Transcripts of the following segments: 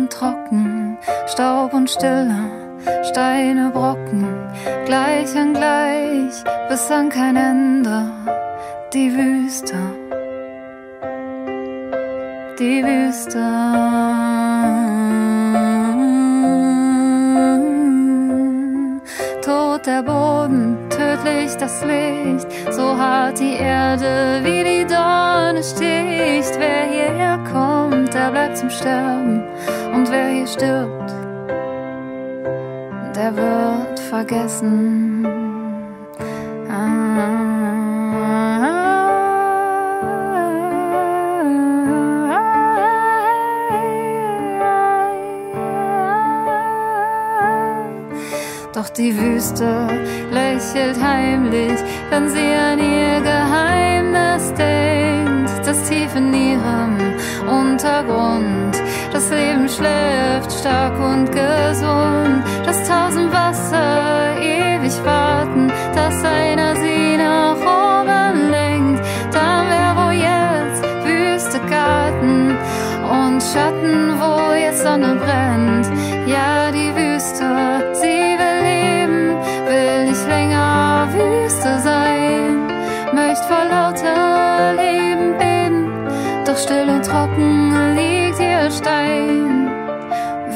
und trocken, Staub und Stille, Steine, Brocken, gleich an gleich, bis an kein Ende, die Wüste, die Wüste. Tot der Boden, tödlich das Licht, so hart die Erde wie die Donne sticht. Wer hierher kommt, bleibt zum Sterben, und wer hier stirbt, der wird vergessen. Doch die Wüste lächelt heimlich, wenn sie Untergrund das Leben schläft stark und gesund, dass tausend Wasser ewig warten, dass einer sie nach oben lenkt. Dann wär wo jetzt Wüste Garten und Schatten, wo jetzt Sonne brennt. Ja, die Wüste, sie will leben, will nicht länger Wüste sein, möcht vor lauter Leben beben, doch still und trocken.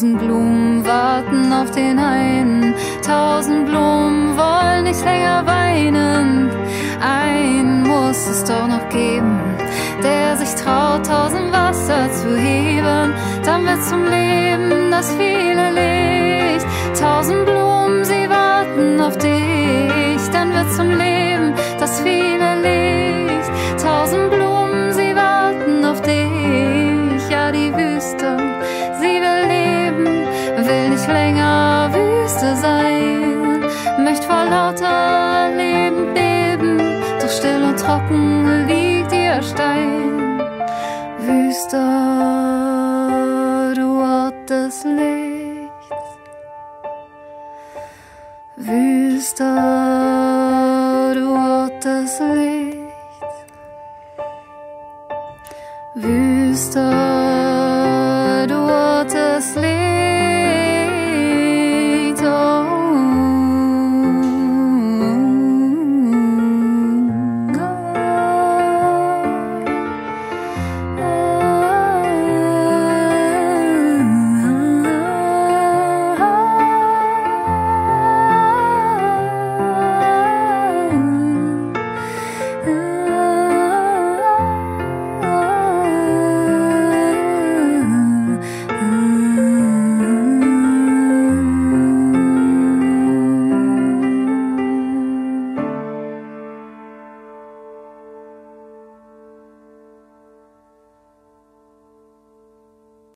Tausend Blumen warten auf den einen, tausend Blumen wollen nicht länger weinen. Ein muss es doch noch geben, der sich traut, tausend Wasser zu heben. Dann wird zum Leben das viele Licht. Tausend Blumen, sie warten auf dich. Dann wird zum Leben will nicht länger Wüste sein, möchte vor lauter Leben beben, doch still und trocken liegt ihr Stein. Wüste, du Ort des Lichts. Wüste, du Ort des Lichts. Wüste, du Ort des Lichts.